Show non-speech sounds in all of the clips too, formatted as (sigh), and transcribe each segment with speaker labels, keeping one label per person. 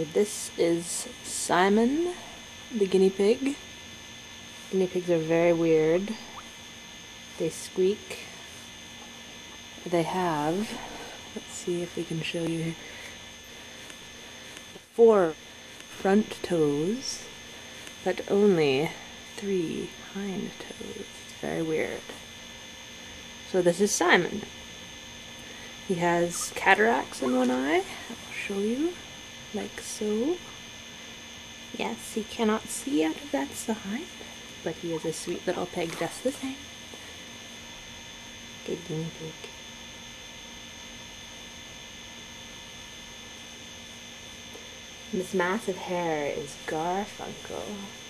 Speaker 1: So this is Simon, the guinea pig. Guinea pigs are very weird. They squeak. They have, let's see if we can show you four front toes, but only three hind toes. It's very weird. So this is Simon. He has cataracts in one eye. I'll show you, like so. Yes, he cannot see out of that side, but he is a sweet little pig just the same. Good guinea pig. This massive hair is Garfunkel.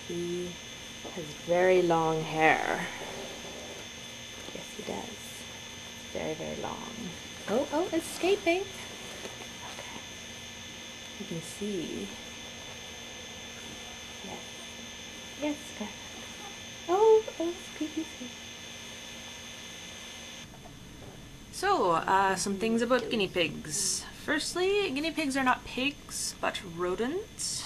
Speaker 1: He has very long hair. Yes, he does. Very, very long. Oh, oh, escaping. Can see. Yes. Yes. Oh, oh, squeaky, squeaky. So, uh, some things about guinea pigs. Firstly, guinea pigs are not pigs, but rodents.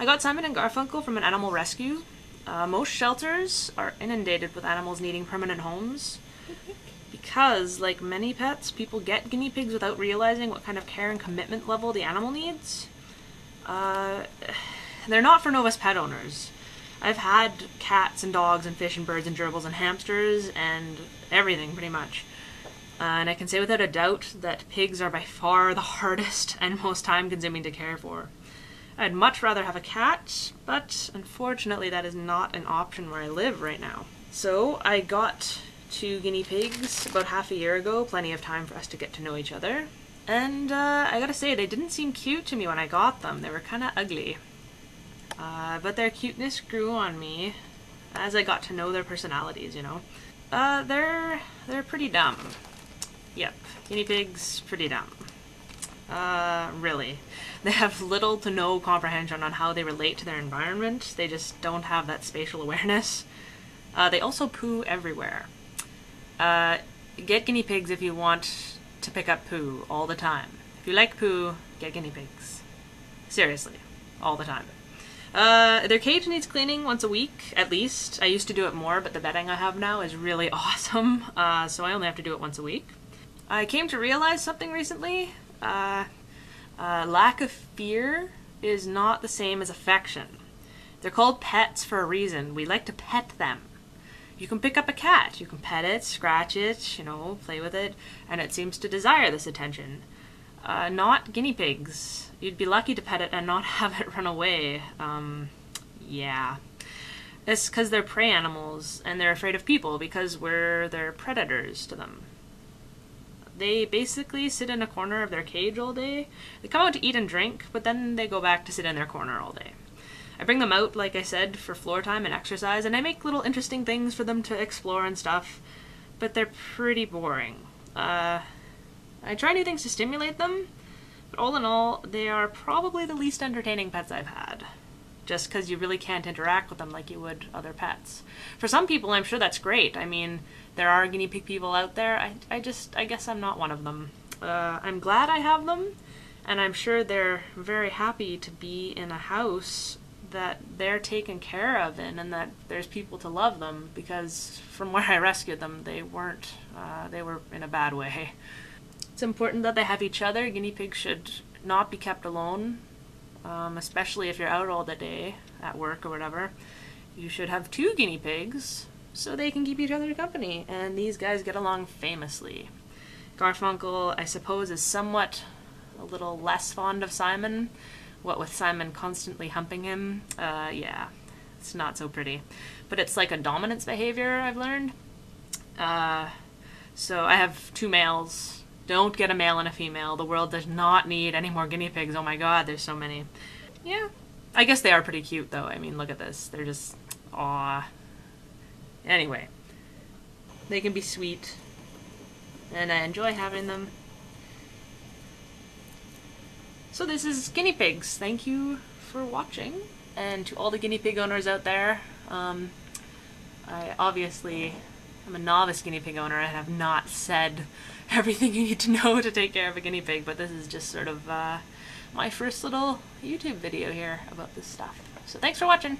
Speaker 1: I got Simon and Garfunkel from an animal rescue. Uh, most shelters are inundated with animals needing permanent homes. (laughs) Because, like many pets, people get guinea pigs without realizing what kind of care and commitment level the animal needs. Uh, they're not for novice pet owners. I've had cats and dogs and fish and birds and gerbils and hamsters and everything pretty much. Uh, and I can say without a doubt that pigs are by far the (laughs) hardest and most time consuming to care for. I'd much rather have a cat, but unfortunately that is not an option where I live right now. So I got two guinea pigs about half a year ago, plenty of time for us to get to know each other. And uh, I gotta say, they didn't seem cute to me when I got them. They were kinda ugly. Uh, but their cuteness grew on me as I got to know their personalities, you know. Uh, they're, they're pretty dumb. Yep, guinea pigs, pretty dumb. Uh, really. (laughs) They have little to no comprehension on how they relate to their environment. They just don't have that spatial awareness. Uh, they also poo everywhere. Uh, get guinea pigs if you want to pick up poo all the time. If you like poo, get guinea pigs. Seriously, all the time. Uh, their cage needs cleaning once a week, at least. I used to do it more, but the bedding I have now is really (laughs) awesome, uh, so I only have to do it once a week. I came to realize something recently. Uh, uh, lack of fear is not the same as affection. They're called pets for a reason. We like to pet them. You can pick up a cat, you can pet it, scratch it, you know, play with it, and it seems to desire this attention. Uh, not guinea pigs. You'd be lucky to pet it and not (laughs) have it run away. Um, yeah. It's because they're prey animals and they're afraid of people because we're their predators to them. They basically sit in a corner of their cage all day. They come out to eat and drink, but then they go back to sit in their corner all day. I bring them out, like I said, for floor time and exercise, and I make little interesting things for them to explore and stuff, but they're pretty boring. Uh, I try new things to stimulate them, but all in all, they are probably the least entertaining pets I've had. Just because you really can't interact with them like you would other pets. For some people, I'm sure that's great. I mean, there are guinea pig people out there. I, I just, I guess I'm not one of them. Uh, I'm glad I have them, and I'm sure they're very happy to be in a house that they're taken care of in and that there's people to love them because from where I rescued them, they weren't, uh, they were in a bad way. It's important that they have each other. Guinea pigs should not be kept alone, um, especially if you're out all the day at work or whatever. You should have two guinea pigs so they can keep each other company, and these guys get along famously. Garfunkel, I suppose, is somewhat a little less fond of Simon, what with Simon constantly humping him. Uh, yeah, it's not so pretty. But it's like a dominance behavior, I've learned. Uh, so I have two males. Don't get a male and a female. The world does not need any more guinea pigs. Oh my god, there's so many. Yeah. I guess they are pretty cute, though. I mean, look at this. They're just. Aw. Anyway. They can be sweet. And I enjoy having them. So this is guinea pigs. Thank you for watching. And to all the guinea pig owners out there, um, I obviously am a novice guinea pig owner and have not said (laughs) everything you need to know to take care of a guinea pig, but this is just sort of uh, my first little YouTube video here about this stuff. So thanks for watching.